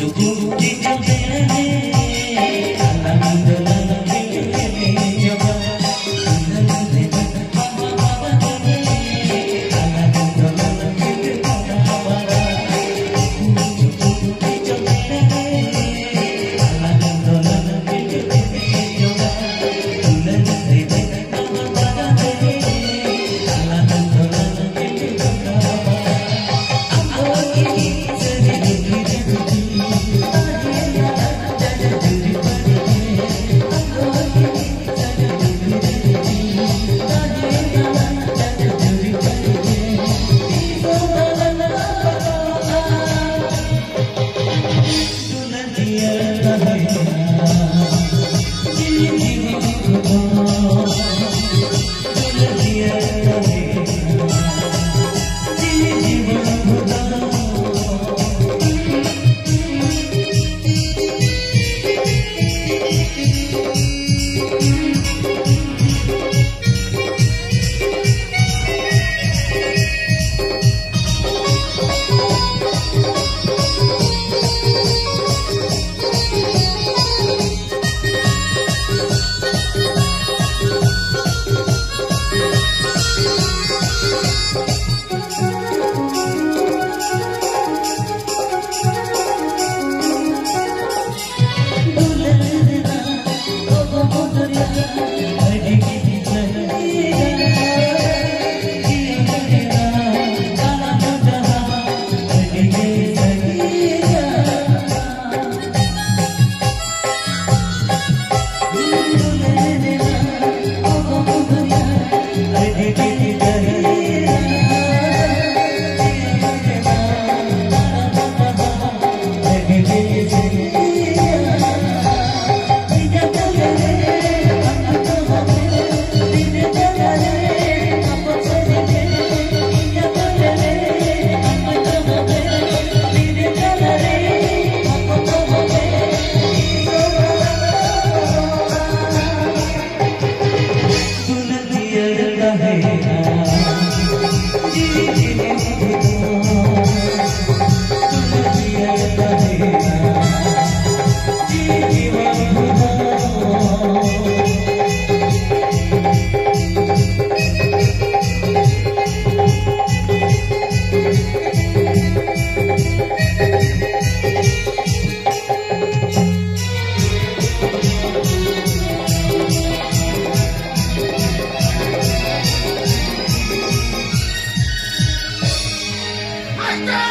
de um clube Yeah.